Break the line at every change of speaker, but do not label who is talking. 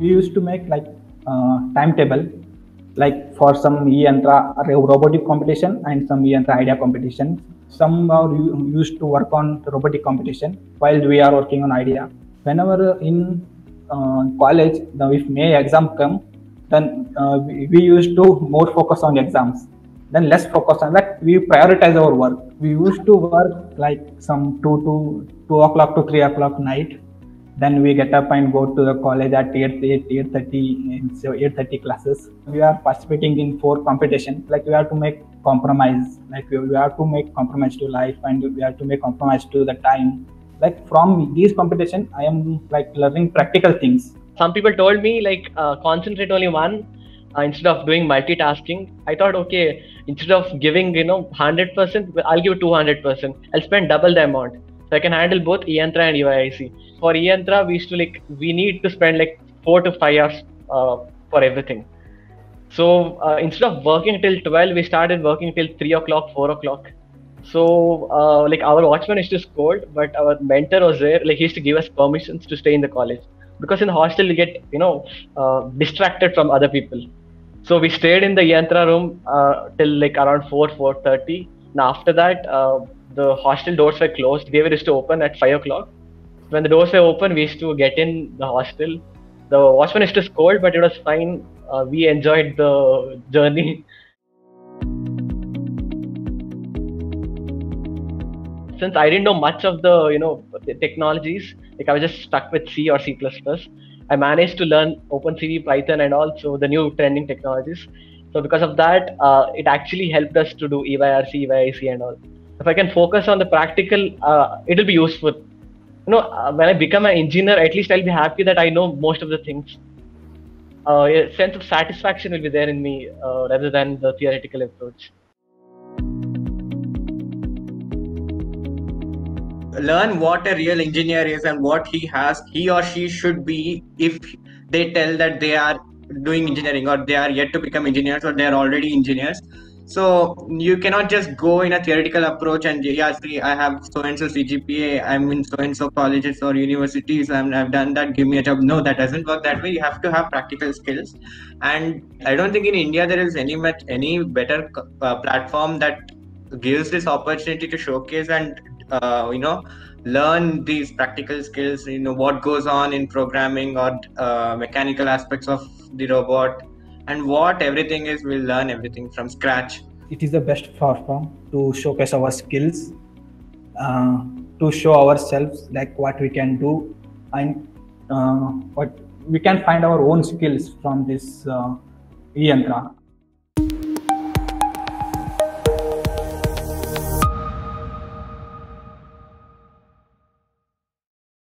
we used to make like uh, timetable like for some e-yantra robotic competition and some e-yantra idea competition. Some are used to work on robotic competition while we are working on idea. Whenever in uh, college the if may exam come then uh, we, we used to more focus on exams. Then less focus on that we prioritize our work. We used to work like some 2 to 2 o'clock to 3 o'clock night then we get up and go to the college at 8 8 8:30 in so 8:30 classes. We are participating in four competition. Like we have to make compromise. Like we, we have to make compromise to life and we have to make compromise to the time. Like from these competition i am like learning practical things.
Some people told me like uh, concentrate only one uh, instead of doing multitasking. I thought okay instead of giving you know 100% i'll give 200% i'll spend double the amount i can handle both e-yantra and EYIC for e-yantra we to like we need to spend like four to five hours uh, for everything. So uh, instead of working till 12 we started working till 3 o'clock 4 o'clock. So uh, like our watchman used to scold but our mentor was there. Like he used to give us permissions to stay in the college. Because in the hostel we get you know uh, distracted from other people. So we stayed in the yantra room uh, till like around 4 4.30 and after that uh, the hostel doors were closed they were used to open at 5 o'clock when the doors were open we used to get in the hostel the watchman used to scold but it was fine uh, we enjoyed the journey since I didn't know much of the you know technologies, like I was just stuck with C or C++. I managed to learn OpenCV, Python, and also the new trending technologies. So because of that, uh, it actually helped us to do EYRC, EYIC, and all. If I can focus on the practical, uh, it will be useful. You know, uh, when I become an engineer, at least I'll be happy that I know most of the things. Uh, a sense of satisfaction will be there in me uh, rather than the theoretical approach.
learn what a real engineer is and what he has he or she should be if they tell that they are doing engineering or they are yet to become engineers or they are already engineers so you cannot just go in a theoretical approach and yeah see i have so and so cgpa i'm in so and so colleges or universities and i've done that give me a job. No that doesn't work that way. You have to have practical skills. And i don't think in india there is any much any better uh, platform that gives this opportunity to showcase and uh, you know learn these practical skills you know what goes on in programming or uh, mechanical aspects of the robot and what everything is we'll learn everything from scratch.
It is the best platform to showcase our skills uh, to show ourselves like what we can do and uh, what we can find our own skills from this uh, e-yantra